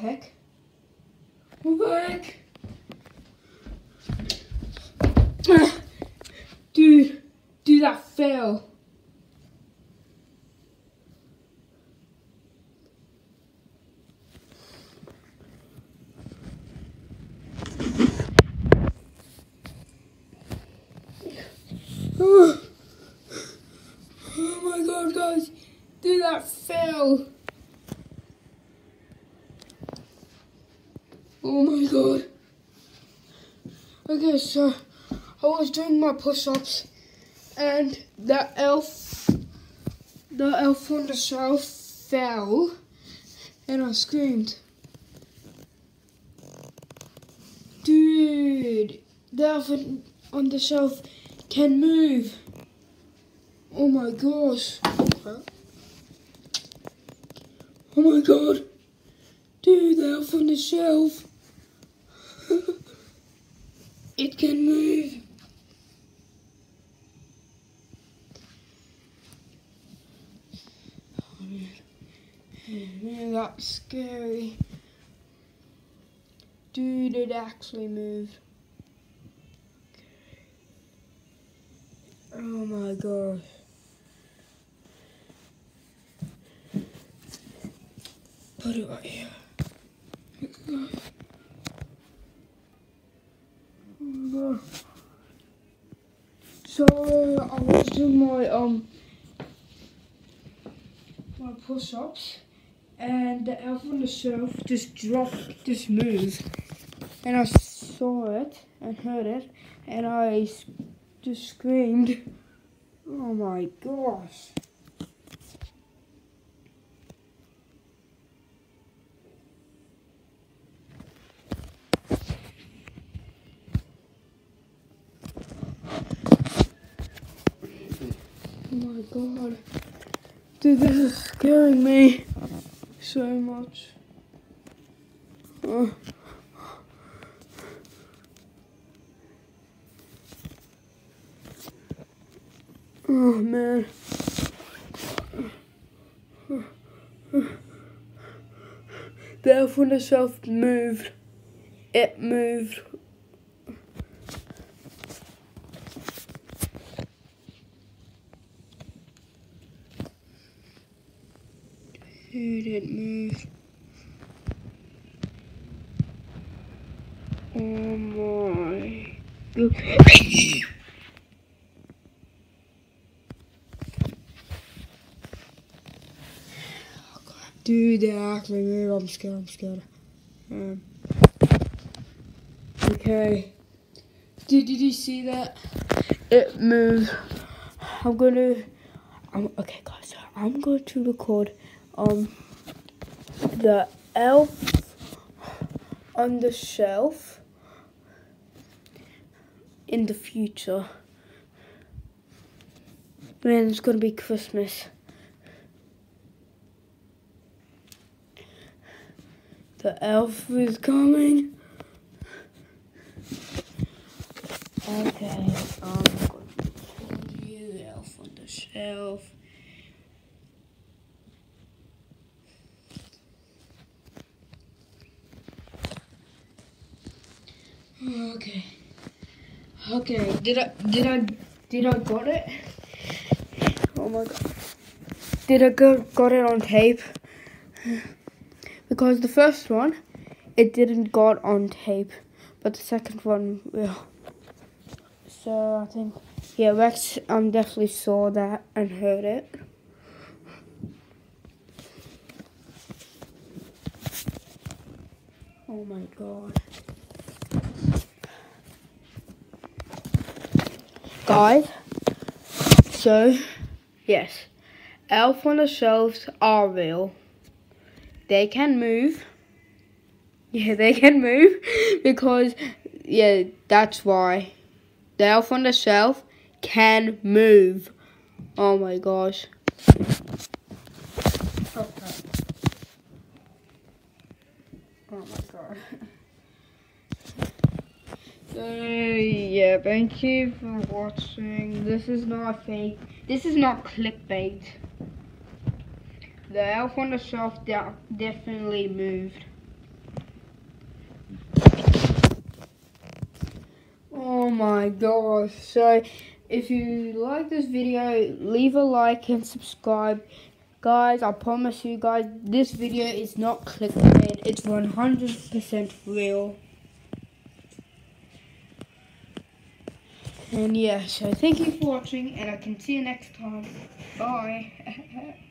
heck? What the heck? Dude, dude, that fell. Oh. oh my god, guys. Dude, that fell. Oh my god. Okay, so I was doing my push-ups and the elf the elf on the shelf fell and I screamed. Dude, the elf on the shelf can move. Oh my gosh. Oh my god. Dude, the elf on the shelf. It can move. Oh man. Man, that's scary. Dude, it actually moved. Oh my god. Put it right here. So Was doing my um my push-ups and the elf on the shelf just dropped this move and I saw it and heard it and I just screamed oh my gosh my god. Dude, this is scaring me so much. Oh. Oh man. The elf on the shelf moved. It moved. Who didn't move? Oh my god. Dude, they actually moved. I'm scared. I'm scared. Um, okay. Did, did you see that? It moved. I'm gonna. I'm, okay, guys. So I'm going to record um the elf on the shelf in the future. Man, it's gonna be Christmas. The elf is coming. Okay, I'm going to show you the elf on the shelf. Okay. Okay. Did I did I did I got it? Oh my god. Did I go, got it on tape? Because the first one it didn't got on tape, but the second one will. So I think yeah, Rex um definitely saw that and heard it. Oh my god. Guys, so, yes, elf on the shelves are real. They can move. Yeah, they can move because, yeah, that's why. The elf on the shelf can move. Oh my gosh. Oh my god. So yeah, thank you for watching. This is not fake. This is not clickbait. The elf on the shelf de definitely moved. Oh my gosh. So if you like this video, leave a like and subscribe. Guys, I promise you guys, this video is not clickbait. It's 100% real. And yeah, so thank you for watching, and I can see you next time. Bye.